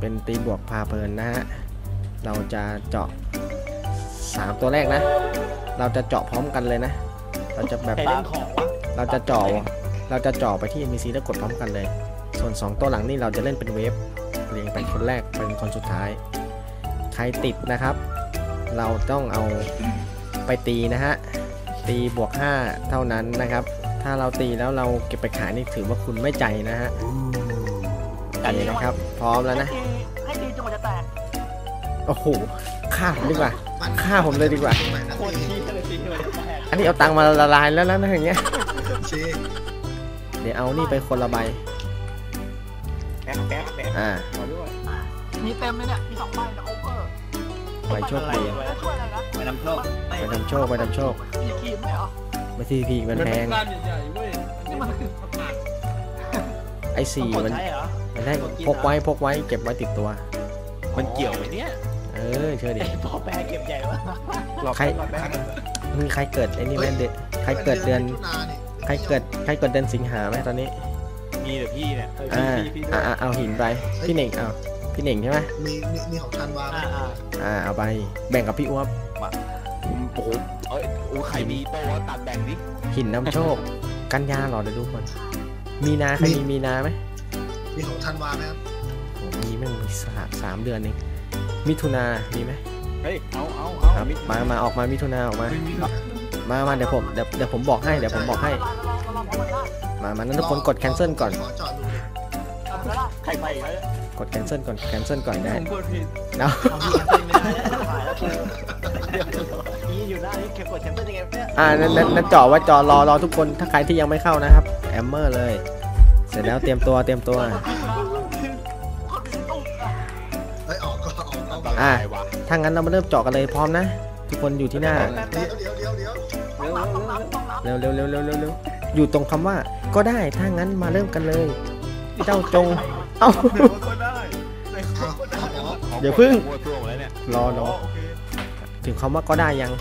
เป็นตีบวกพาเพลินนะฮะ เราจะเจาะ 3 ตัวแรกนะ เราจะเจาะพร้อมกันเลยนะ เราจะแบบ ใครเล่นของวะเราจะเจาะเราจะเจาะไปที่ NPC แล้วกดพร้อมกันเลย ส่วน 2 ตัวหลังนี่เราจะเล่นเป็นเวฟ เรียงเป็นคนแรกเป็นคนสุดท้าย ใครติดนะครับ เราต้องเอาไปตีนะฮะ ตีบวก 5 เท่านั้นนะครับ ถ้าเราตีแล้วเราเก็บไปขายนี่ถือว่าคุณไม่ใจนะฮะ อันนี้นะครับ พร้อมแล้วนะให้ตี โอ้โหฆ่าผมดีกว่าฆ่าผมเลยดีกว่า โคตรชี้เลยตีเลยแตกอันนี้เอาตังค์มาละลายแล้วนะอย่างเงี้ยชี้เดี๋ยวเอานี่ไปคนละใบ แป๊บแป๊บแป๊บอ่าขอด้วยมีเต็มเลยเนี่ยมีสองใบกับโอเวอร์ใบโชคดีจะช่วยอะไรนะไปนำโชคไปทำโชคไปทำโชคมีครีมไหมเหรอไม่ทีพีมันแพงก้านใหญ่ๆเว้ยนี่มันคือไอ้สี่กดมันใช้เหรอมันได้พกไว้พกไว้เก็บไว้ติดตัว มันเกี่ยวไหมเนี่ยเออเชื่อดิพอแปรเก็บใหญ่วะใครมีใครเกิดไอ้นี่ไหมเด็กใครเกิดเดือน มิถุนานี่ใครเกิดใครเกิดเดือนสิงหาไหมตอนนี้ มีแต่พี่เนี่ยอ่าอ่าอ่าเอาหินไป พี่เหน่งเอาพี่เหน่งใช่ไหมมีมีมีของธันวาไหมอ่าอ่าอ่าเอาไป แบ่งกับพี่อ้วบโอ้โหเอ้ยโอ้ใครมีโตวะตัดแบ่งดิหินนำโชค กันยาเหรอเดี๋ยวดูก่อนมีนาใครมีมีนาไหมมีของธันวาไหมครับ โอ้มีแม่งมีสามสามเดือนเอง มิถุนามีไหมเฮ้ย เอาเอาเอาครับมิดมามาออกมามิถุนาออกมา มามาเดี๋ยวผมเดี๋ยวเดี๋ยวผมบอกให้เดี๋ยวผมบอกให้ มามานั้นทุกคนกด cancel ก่อนขอจอดดูใครไปอีกแล้วเนี่ยกด cancel ก่อน cancel ก่อนได้ ผมกดผิดแล้วเอาพี่เซ็นไม่ได้แล้วถ่ายแล้วคือนี่อยู่หน้านี่แค่กดแชมเปี้ยนยังไงเนี่ยอ่านั้นนั้นนั้นจ่อไว้จ่อรอรอทุกคนถ้าใครที่ยังไม่เข้านะครับ แอมเมอร์เลย เสร็จแล้วเตรียมตัวเตรียมตัวเออกออกอะตายว่ะถ้างั้นเรามาเริ่มเจาะกันเลยพร้อมนะ ทุกคนอยู่ที่หน้า เดี๋ยวเดี๋ยวเดี๋ยวเดี๋ยวเร็วเร็วเร็วเร็วเร็วเร็วเร็วเร็วอยู่ตรงคำว่าก็ได้ถ้างั้นมาเริ่มกันเลย เจ้าจง เอ้าเดี๋ยวก็ได้ในเอาก็ได้เอาออกอย่าพึ่งมั่วตัวหมดแล้วเนี่ยรอรอโอเคถึงคำว่าก็ได้ยัง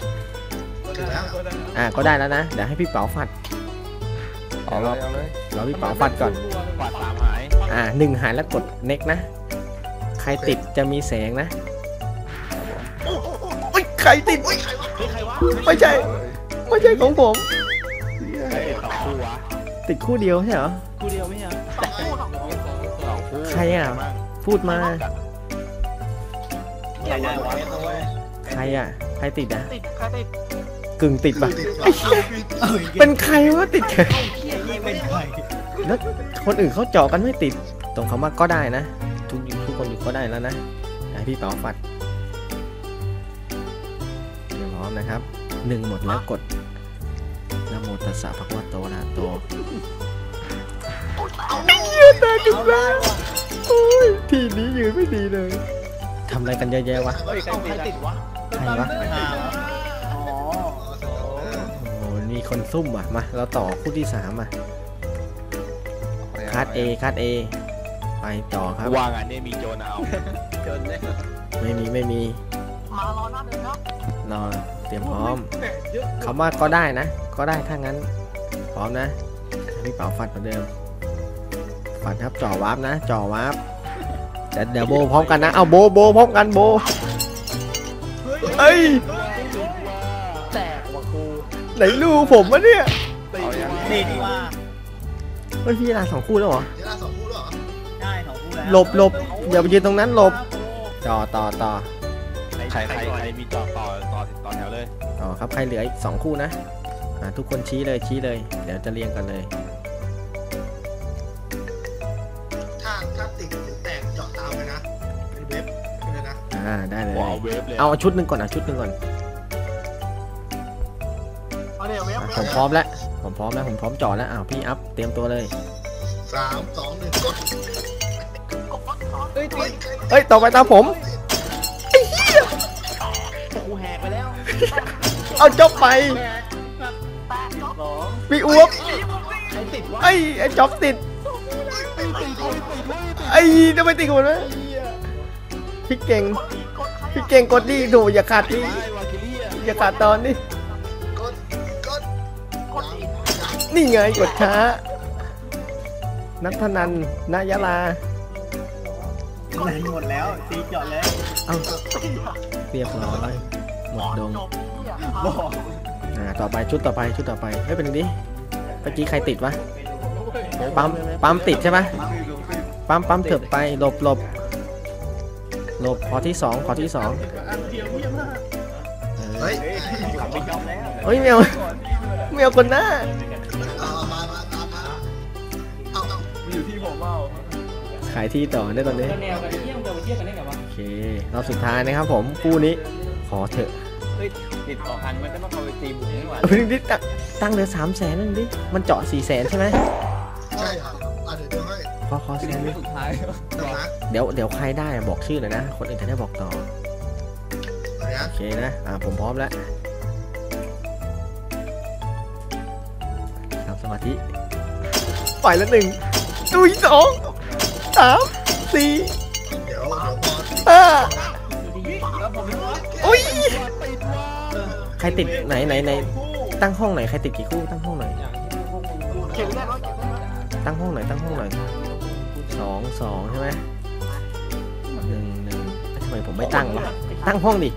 ก็ได้ก็ได้อ่าก็ได้แล้วนะเดี๋ยวให้พี่เป๋าฟัดอ๋อรอเอาเลยรอพี่เป๋าฟัดก่อนกวาดสามหายอ่าหนึ่งหายแล้วกดเน็กนะ ใครติดจะมีแสงนะโอ้ย ใครติดอุ้ยใครวะเฮ้ยใครวะไม่ใช่ ไม่ใช่ของผมใครสองคู่วะติดคู่เดียวใช่เหรอ คู่เดียวไม่ใช่สองคู่สองคู่สองคู่ใครอะ พูดมาใครได้วะใครอะ ใครติดอะ ติดใครติดกึ่งติดปะติดเป็นใครวะติดแค่ไม่เป็นใครแล้วคนอื่นเขาเจาะกันไม่ติด ตรงคำว่าก็ได้นะ ทุกทุกคนอยู่ก็ได้แล้วนะให้พี่เป๋าฟัด นะครับหนึ่งหมดแล้วกดนะโมตัสสะภะคะวะโตอะระหะโตไอ้เหี้ยตาจุดแล้วโอ้ยทีนี้ยืนไม่ดีเลยทำอะไรกันเยอะแยะวะเฮ้ยใครติดติดวะใครวะไม่หาอ๋อโอ้โหมีคนซุ่มว่ะมาเราต่อคู่ที่สามอะคัดเอคัดเอไปต่อครับวางอันนี้มีโจรเอาโจรเนี่ยไม่มีไม่มีมารอหน้าเดิ นครับรอเตรียมพร้อมคำว่าก็ได้นะ ก็ได้ถ้างั้น พร้อมนะพี่เป๋าฟัดเหมือนเดิมฟัดครับจ่อวาร์ปนะจ่อวาร์ปแต่เดี๋ยวโบพร้อมกันนะเอาโบโบพร้อมกันโบเอ้ยแตกว่ะครูไหนลูกผมวะเนี่ยนี่ดีว่าเฮ้ยพี่ลาสองคู่แล้วเหรอเดี๋ยวลาสองคู่เหรอได้สองคู่แล้วหลบหลบอย่าไปยืนตรงนั้นหลบต่อต่อต่อ ใครใครใครมีต่อต่อต่อต่อแถวเลยต่อครับใครเหลืออีกสองคู่นะอ่าทุกคนชี้เลยชี้เลย เดี๋ยวจะเรียงกันเลยถ้าถ้าติดหรือแตกเจาะตามเลยนะเป็นเว็บขึ้นเลยนะอ่าได้เลยวอลเวฟเลยเอาชุดหนึ่งก่อนเอาชุดหนึ่งก่อนเอาเดี๋ยวเว็บอะเว็ผมบพร้อมแล้วผมพร้อมแล้วผมพร้อมจ่อแล้วอ้าวพี่อัพเตรียมตัวเลยสามสองหนึ่งกดกดวัดก่อนเฮ้ยเฮ้ยเอ้ยต่อไปตามผมครู แหกไปแล้วเอาจบไปแหกแตกจบสองพี่อ้วบใครติดวะไอ้ยไอ้จ็อบติดไอ้ทำไมติดกันหมดวะพี่เก่งกดใครพี่เก่งกดดิดูอย่าขาดดิได้วาคิลี่อะอย่าขาดตอนดิกดกดกดอีกนี่ไงกดช้านัทธนันนายาลานั้นหมดแล้วตีเจาะเลยเอ้าเรียบร้อย หมดดงจบเนี่ยบอกอ่าต่อไปชุดต่อไปชุดต่อไปเฮ้ยเป็นไงดิเมื่อกี้ใครติดวะปั๊มปั๊มติดใช่ไหมปั๊มปั๊มเถิบไปหลบหลบหลบขอที่สองขอที่สองอันเดียวเยี่ยมมากเออเฮ้ยกลับไปจอมแล้วเฮ้ยแมวแมวคนหน้าเอามามาตามมาเอาเอามันอยู่ที่ผมเปล่าขายที่ต่อได้ตอนนี้แนวกันเที่ยงเดียวเที่ยงกันได้ไงวะโอเครอบสุดท้ายนะครับผมคู่นี้ ขอเถอะติดสองพันมันก็ต้องเอาไปตีหมูนี่หว่าเพิ่งดิตั้งตั้งเหลือสามแสนนั่นดิ มันเจาะสี่แสนใช่ไหมใช่ครับอะเดี๋ยวเดี๋ยวให้ขอขอแสนนึงสุดท้ายเดี๋ยวนะเดี๋ยวเดี๋ยวใครได้อะบอกชื่อหน่อยนะ คนอื่นจะได้บอกต่อเดี๋ยวนะโอเคนะ อ่าผมพร้อมแล้วทำสมาธิ ปล่อยละหนึ่งดุยสองสามสี่เดี๋ยวเดี๋ยวพอห้า ใครติดไหนไหนไหนตั้งห้องไหนใครติดกี่คู่ตั้งห้องไหนเก็บได้ไหมเก็บได้ไหมตั้งห้องไหนตั้งห้องไหนสองสองใช่ไหมหนึ่งหนึ่งทำไมผมไม่ตั้งวะตั้งห้องดิ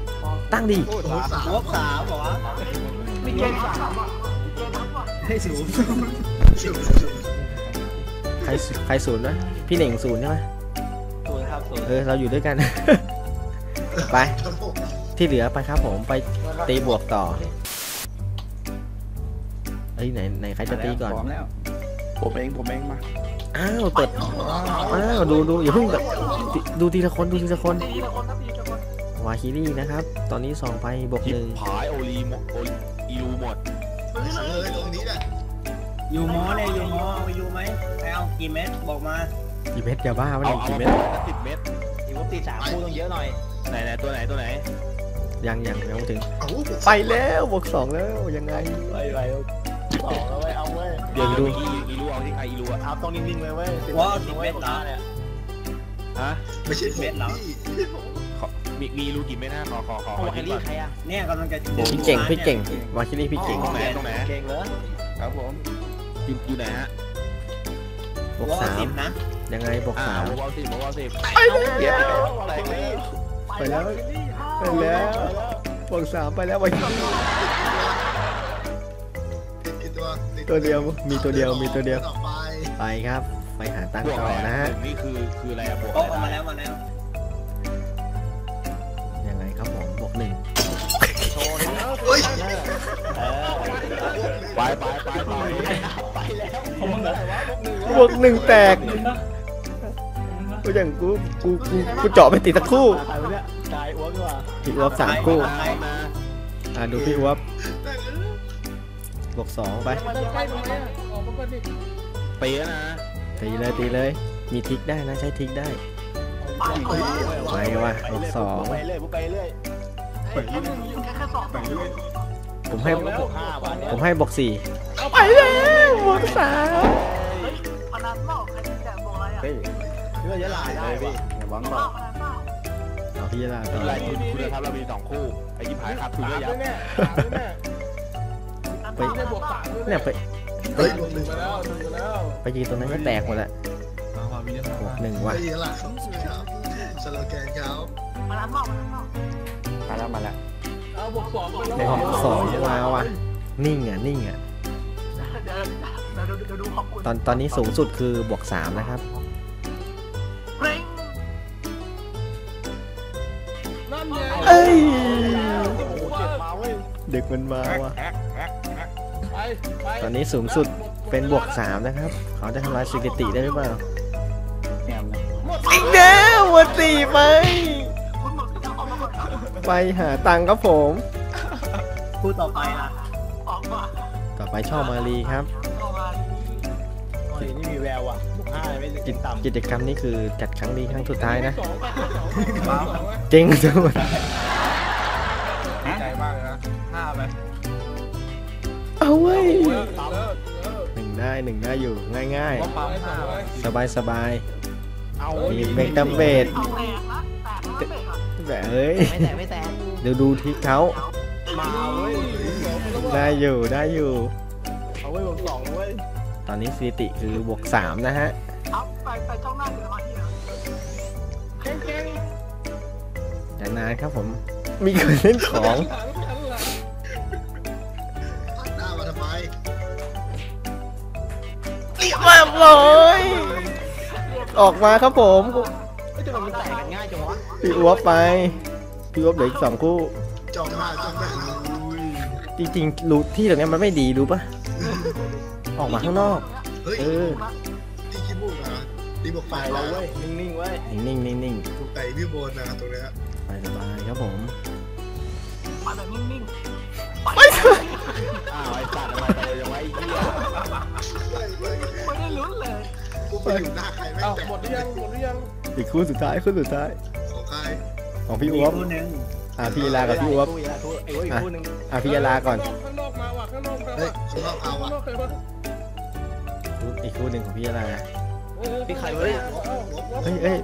ตั้งดิโอ้โหสามลบสามเหรอวะมีเกมสามอะมีเกมนั้นว่ะให้สูงสิบใครใครศูนย์วะพี่เหน่งศูนย์ใช่ไหมศูนย์ครับศูนย์เออเราอยู่ด้วยกัน ไปครับผมที่เหลือไปครับผมไป ตีบวกต่อเอ้ยไหนไหนใครจะตีก่อนพร้อมแล้วผมเองผมเองมา อ้าวเปิด อ้าวดูดูอย่าเพิ่งแบบดูทีละคนดูทีละคนตีละคนนะตีละคนวาคิรี่นะครับ ตอนนี้สองไปบวกหนึ่งผายโอลีหมดโอลีอีรูหมดซื้อเลเลยยตรงนี้แหละยูโมเนี่ยยูโมเอายูไหมเอากี่เม็ดบอกมากี่เม็ดยาบ้าวะเอาเนี่ยเอากี่มาเม็ดสิบเม็ดอีกว่าตีสามคู่ต้องเยอะหน่อยไหนไหนตัวไหนตัวไหน ยังยังยังไม่ถึง เอาไปแล้วบวกสองแล้วยังไง ไปไปสองแล้วเว้ยเอาเว้ยเดี๋ยวดูเมื่อกี้อีรูเอาที่ใครอีรูอะเอาตรงนิ่งๆเลยเว้ยว้าวสิบเม็ดแล้วเนี่ยฮะ ไม่ใช่ผมเม็ดเหรอ พี่ขอมีมีอีรูกี่เม็ดนะขอขอขอโอ้ขอแฮคิร์ดรี่ก่อนใครอะเนี่ยกำลังจะพี่เก่งพี่เก่งวาคิรี่พี่เก่งตรงไหนตรงไหนเก่งเหรอครับผมอยู่อยู่ไหนฮะบวกว่าสามสิบนะยังไงบวกอ่าสามโมบอลสิบโมบอลสิบไปแล้วเดี๋ยวแตกเลยไปแล้ว ไปแล้วบวกสามไปแล้ววาคิรี่ติดกี่ตัวติตัวเดียวมีตัวเดียวมีตัวเดียวต่อไปไปครับ ไปหาตังค์บวกต่อะไรอนะฮะหนึ่งนี่คือคืออะไรอะบวกโอ้อะไรมาได้แล้วมาแล้วยังไงครับผมบวกหนึ่งเฮ้ยเออไปไปไปไปของมึงเหรอบวกหนึ่งแตกกูอย่างกูกูกูกูเจาะไปติดตะคู่ พี่อัวบสามคู่มามาอ่าดูพี่อัวบได้เลยบวกสองไปมันจะใกล้ตรงนี้ออกมาก่อนดิตีแล้วนะตีเลยตีเลย มีทริกได้นะใช้ทริกได้ไปไปไปว่ะบวกสองไปเรื่อยไปเรื่อยแค่หนึ่งแค่แค่สองผมให้บวกห้าวันเนี่ยผมให้บวกสี่ไปแล้วบวกสามเฮ้ยพนันเปล่าใครจะแจกบอกอะไรอะเฮ้ยเรื่องยะหลายได้พี่อย่าหวังเปบอล่าก พนันเปล่าเอาพี่ลาต่อ อะไรคุณคุณธรรมเรามีสองคู่ไอ้ยี่ผายขาดทุนสาเยมอะด้วยแยะเนี่ยสามด้วยเนี่ยพนันไม่ได้บวกเปล่าสามด้วยเนี่ยไป เฮ้ยบวกหนึ่งมาแล้วถึงมาแล้วไปยืนตรงนั้นก็แตกหมดละบวกหนึ่งว่ะ ไม่ดีละครับสโลแกนเขาพนันเปล่าพนันเปล่ามาแล้วมาแล้วเอาบวกสองไปแล้วในห้องสองมาว่ะ นิ่งอะ นิ่งอะ เดี๋ยวเดี๋ยวเดี๋ยวดูขอบคุณตอนตอนนี้สูงสุดคือบวกสามนะครับ เอ้ยโอ้โหเจ็บมาเว้ยเด็กมันมาว่ะไปไปตอนนี้สูงสุดเป็นบวกสามนะครับ เขาจะทำลายสถิติได้หรือเปล่าแนมนะอีกแล้วหมดสี่ไปคุณหมดจะออกมาหมดครับไปหาตังค์ครับผม พูดต่อไปนะออกมาต่อไปช่อมารีครับ กห้าไม่ได้กิกิจนต่ำกิจกรรมนี้คือจัดครั้งนี้ครั้งสุดท้ายนะสองไปสองไปสองไปเจ๊งทั้งหมดใจมากเลยนะห้าไปเอาเว้ยเออเออเออหนึ่งได้หนึ่งได้อยู่ง่ายว่าปั๊มห้าไว้ๆสบายสบายเอาๆมีเบรกตัมเบดเอาแตกนะแตกนะเบรกอะแบบเอ้ยไม่แตกไม่แตกเดี๋ยวดูทิศเขามาเว้ยได้อยู่ได้อยู่เอาไว้บวกสองเว้ยตอนนี้สถิติคือบวกสามนะฮะเอา ไปไปจ้องหน้าเดี๋ยวมาที่อะานครับผม มีคนเล่นของหลังหลังหลังหันหน้ามาทำไมเรียบร้อยออกมาครับผมเฮ้ยทำไมมันแตกกันง่ายจังวะพี่อ้วบไปพี่อ้วบเหลืออีกสองคู่จองมาจองมาอุ้ยจริงๆรู้ที่ตรงเนี้ยมันไม่ดีรู้ปะออกมาข้างนอกเฮ้ยเออตีขี้มูกนะ ตีบวกไฟไปแล้แล้ววเว้ย นิ่งๆเว้ย นิ่งๆนิ่งถูกไก่พี่โบนนะตรงเนี้ยๆไปสบายครับผมไปแบบนิ่งอ้าวไอ้สัตว์อะไรไปยังไงไอ้เหี้ยเฮ้ยเฮ้ยๆไม่ได้ลุ้นเลยกูไปอยู่หน้าใครไม่เอ้าแตกหมดหรือยังหมดหรือยังอีกคู่สุดท้ายคู่สุดท้าย ของใคร ของพี่อ้วบอะพี่ลากับพี่อ้วบคู่อีกแล้วคู่ไอ้เว้ยอีกคู่หนึงอะพี่ลาก่อน ข้างนอกมาว่ะข้างนอกมาเฮ้ยว่ะข้างนอกเอาข้างนอะอกใครวะอีกคู่หนึ่งของพี่ลา เออพี่ใครวะเนี่ยเฮ้ยเฮ้ย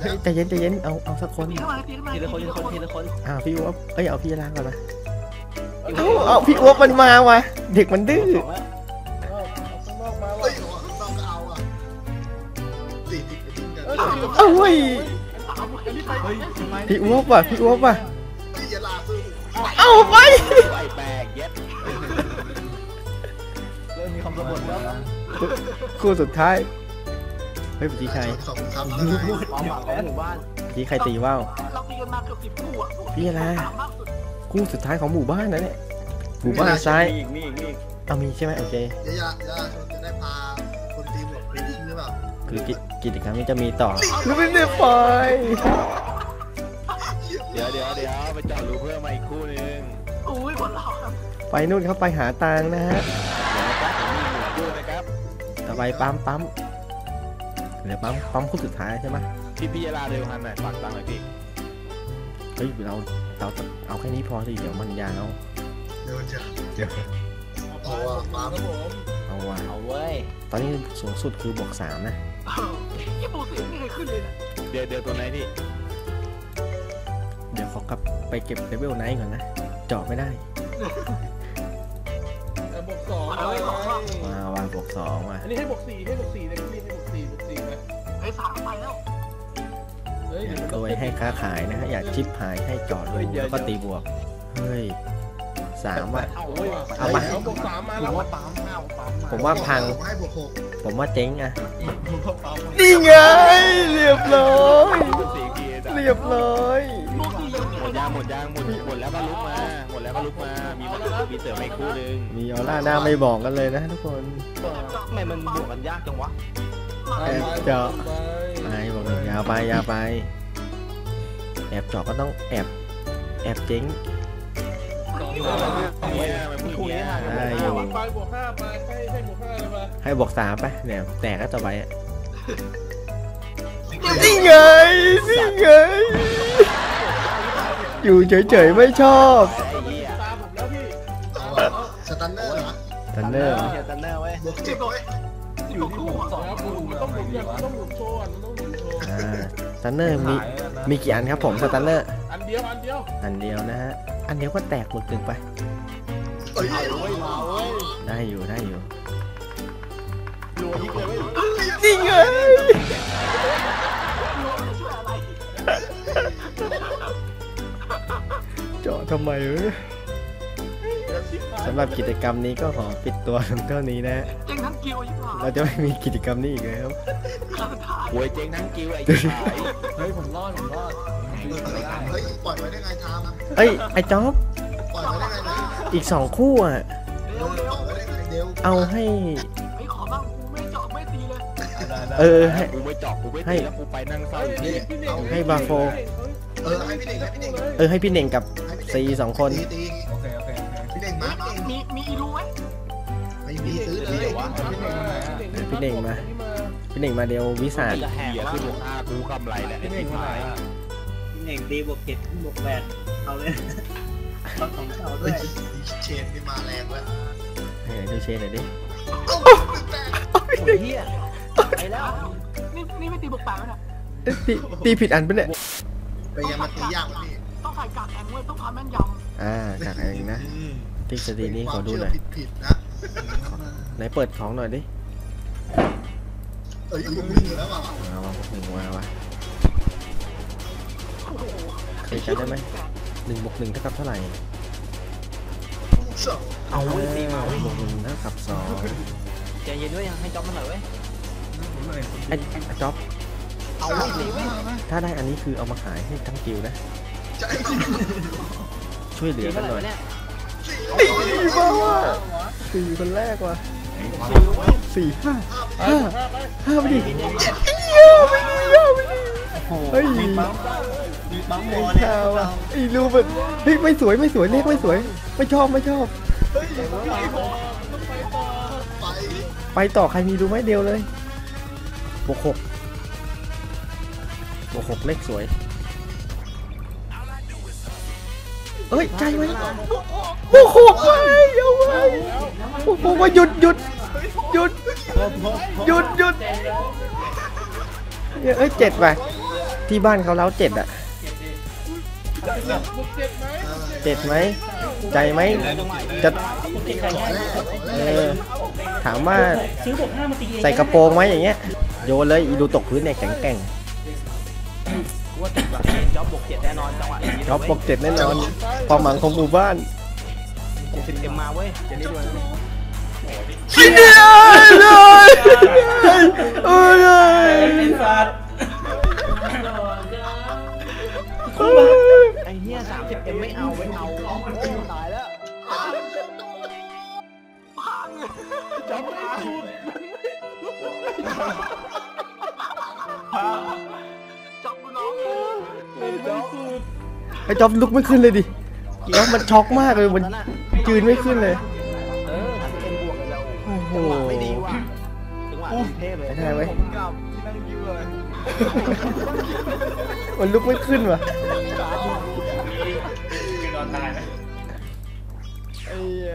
เฮ้ยใจเย็นใจเย็นเอาเอาสักคนตีเข้ามาตีเข้ามาทีละคนทีละคนทีละคนอ้าวพี่อ้วบเอ้ยเอาพี่ลาก่อนนะเอาเอาพี่อ้วบมันมาว่ะเด็กมันดื้อเอาข้างนอกมาเฮ้ว่ะยข้างนอกก็เอาอะตีติดไปทิ้งกันเออเอาเว้ยเอาอันนี้ไปเฮ้ยทำไมพี่อ้วบว่ะพี่อ้วบว่ะพี่ยาลาสู้เอาไปไอ้แปลกเย็ดเริ่มมีความสมบูรณ์แล้วคู่สุดท้ายเฮ้ยเมื่อกี้ใครสองคำแล้วไงความหวังของหมู่บ้านเมื่อกี้ใครตีว่าวเราตีกันมาเกือบสิบคู่อะพี่อะไรสามมากสุดคู่สุดท้ายของหมู่บ้านนะเนี่ยหมู่บ้านซ้ายมีอีกมีอีกมีอีกเอามีใช่ไหมโอเคยายายาชนจะได้พาคนตีบวกไปยิงหรือเปล่าคือกิกิจกรรมนี้จะมีต่อแล้วไม่ได้ปล่อยเดี๋ยวเดี๋ยวเดี๋ยวไปเจาะรูเพิ่มมาอีกคู่นึงอุ้ยบนเราครับไปนู่นเขาไปหาตังค์นะฮะเดี๋ยวนะครับผมมีหนึ่งคู่นะครับต่อไปปั๊มปั๊ม เหลือปั๊มปั๊มคู่สุดท้ายใช่ไหมพี่พี่ยาลาเร็วฮันหน่อยฝากตังค์หน่อยพี่เฮ้ยเราเราเอาแค่นี้พอสิเดี๋ยวมันยาวเดี๋ยวจะเดี๋ยวเอาว่าปั๊มครับผมเอาว่ะเอาเว้ยตอนนี้สูงสุดคือบวกสามนะเออยี่ปูเสียงไม่เคยขึ้นเลยนะเดี๋ยวเดี๋ยวตัวไหนพี่เดี๋ยวขอกลับไปเก็บเลเวลไนท์ก่อนนะเจาะไม่ได้แต่บวก สองเอาไว้สองรอบ มาว่ะบวกสองว่ะอันนี้ให้บวกสี่ให้บวกสี่เลยพี่ให้บวกสี่บวกสี่เลยไอสามไปแล้วเฮ้ยอยากรวยให้ค้าขายนะฮะอยากชิปหายให้จาะรูแล้วก็ตีบวก เฮ้ยสามว่ะ เอาเว้ยเอามาเอาบวกสามมาแล้วว่าปั๊มเอาปั๊มผมว่าพัง ให้บวกหกผมว่าเจ๊งอะผมว่าปั๊มนี่ไง เรียบร้อย เรียบร้อยางหมดยางหมดหมดแล้วก็ลุกมาหมดแล้วก็ลุกมา มีมีเสริมมาอีกคู่นึงมีออร่าหน้าไม่บอกกันเลยนะทุกคนทำไมมันบวกกันยากจังวะแอบเจาะไปบอกเลยยาวไปยาวไป แอบเจาะก็ต้องแอบแอบเจ๊งเนี่ยมันพูดอย่างเงี้ยได้อยู่ไปบวกห้าไปให้ให้บวกห้าเลยมาให้บอกสามไปเนี่ยแตกก็ต่อไปอะนี่ไงนี่ไง อยู่เฉยๆไม่ชอบไอ้เหี้ยตามผมแล้วพี่เอาอะ Stunner เหรอ Stunner เฮีย Stunner เว้ยบวกเจ็ดเว้ยอยู่ที่ผมสองแล้วมันต้องหมุนอย่างมันต้องหมุนโชว์อะมันต้องหมุนโชว์อ่า Stunner มีมีกี่อันครับผม Stunner อันเดียวอันเดียวอันเดียวนะฮะอันเดียวก็แตกหมดตึงไปเอ้ยเอาเว้ยมาเว้ยได้อยู่ได้อยู่รัวยิงเลย ทำไมเอ้ยสำหรับกิจกรรมนี้ก็ขอปิดตัวเท่านี้นะเจ๊งทั้งกิวยิ่งหายเราจะไม่มีกิจกรรมนี้อีกแล้วครั้งสุดท้ายหวยเจ๊งทั้งกิ้วไอ้ชิบหายเฮ้ยผมรอดผมรอดเฮ้ยปล่อยไว้ได้ไงทามเอ้ยไอ้จ๊อบปล่อยไว้ได้ไงนะอีกสองคู่อะเร็เดี๋ยววเร็วปล่อยไว้ได้ไงเดี๋ยวเอาให้ไอ้ขอบ้างกูไม่เจาะไม่ตีเลยเออให้กูไม่เจาะกูไม่ให้ตีแล้วกูไปนั่งเศร้าอยู่นี่พี่เน่งให้บาโฟเออให้พี่เน่งให้พี่เน่งเออให้พี่เน่งกับให้พี่ ซีเน่งสองคนตีตีโอเคโอเคโอเคพี่เน่งมาพี่เน่งมีมีอีรู้ไหมไม่มีซื้อเลยเดี๋ยววะพี่เน่งมาพี่เน่งมาเดียววิสาดเหี้ยขึ้นบวกห้ากูกำไรแหละไอ้ชิบหายหนึ่งตีบวกเจ็ดบวกแปดเอาเลยเอาของเขาด้เฮ้วยยเชนนี่มาแรงแล้วเฮ้ยดูเชนหน่อยดิเอ้าหนึ่งแปดโอ้ยเฮียไปแล้วนี่นี่ไม่ตีบวกแปดแล้วเนี่ยเอ๊ะตีตีผิดอันปะเนี่ยไปยังมาตียากวะพี่ ต้องใส่กากแองเว้ยต้องทำแม่นยอ่าจากเองนะทฤษฎีนี้ขอดูหน่อยผิดผิดๆนะไหนเปิดของหน่อยดิเอ้ยวิ่งอยู่แล้วอะมาวะพวกหนึ่งมาวะำโอ้โหเคยจำได้ไหม หนึ่งบวกหนึ่งเท่ากับเท่าไหร่สองเอาเว้ยตีมาหเว้นึ่ยงบวกหนึ่งเท่ากับสองใจเย็นด้วยยังให้จ็อบมันหน่อยเว้ยไอ้ไอ้จ๊อบเอาเว้ยตีเว้ยถ้าได้อันนี้คือเอามาขายให้ทั้งกิวนะ ใจช่วยเหลืตีอกัเท่านไหร่หน่อยวะเนี่ยสี่บ้าว่ะสี่คนแรกว่ะสี่ห้าห้าห้าไปดิเหี้ยไม่ดีอะไม่ดีเฮ้ยมีปั๊มหมไอ้อเนี่ยข้าวอะไอ้รูปแบบเฮ้ยไม่สวยไม่สวยเลขไม่สวย ไม่ชอบไม่ชอบไปไปต่อใครมีดูไหมเดียวเลยบวกหกบวกหกเลขสวย เอ้ยใจไว้บวกหกไว้เอาไว้บวกหกไว้หยุดหยุดหยุดหยุดหยุดเอ้ยเจ็ดว่ะที่บ้านเขาเล้าเจ็ดอะเจ็ดไหมใจไหมจะถามว่าใส่กระโปรงไหมอย่างเงี้ยโยนเลยดูตกพื้นเนี่ยแข็งแกร่ง ว่าติดแบบจ็อบบวกเจ็ดแน่นอนจังหวะนี้ท็อปปกเจ็ดแน่นอนความหวังของหมู่บ้านเจ็ดสิบเอ็มมาเว้ยจะได้ด้วยไม่ได้เลยเออเลยไอ้เหี้ยสามสิบเอ็มไม่เอาไม่เอาตาย ไอ้จอมลุกไม่ขึ้นเลยดิแล้วมันช็อกมากเลยมันยืนไม่ขึ้นเลย เออสามสิบเอ็มบวกเลยแล้วโอ้โหจังหวะไม่ดีว่ะจังหวะเทพเลยไม่ได้เว้ยผมกลับที่นั่งยิ้วเลยมันลุกไม่ขึ้นว่ะไอ้เหี้ย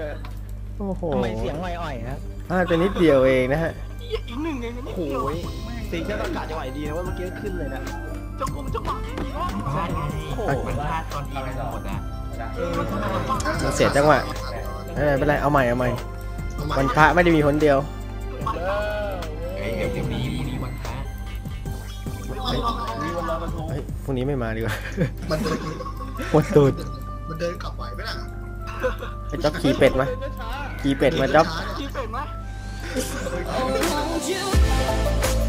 โอ้โหทำไมเสียงอ่อยๆครับพลาดไปนิดเดียวเองนะฮะอีกหนึ่งเองนะนี่โอ้ยสีเชื่ออากาศจังหวะดีนะว่าเมื่อกี้ขึ้นเลยนะ จังกงจังหวะดีวะโอ้โหมันเสียจังหวะไม่เป็นไรไม่เป็นไรเอาใหม่เอาใหม่วันพระไม่ได้มีคนเดียวเอ้ยเฮ้ยพรุ่งนี้ไม่มาดีกว่ามันเดินปวดตูดมันเดินกลับไหวไหมล่ะไอ้จ๊อบขี่เป็ดมาขี่เป็ดมาจ๊อบกินเป็ดไหมเ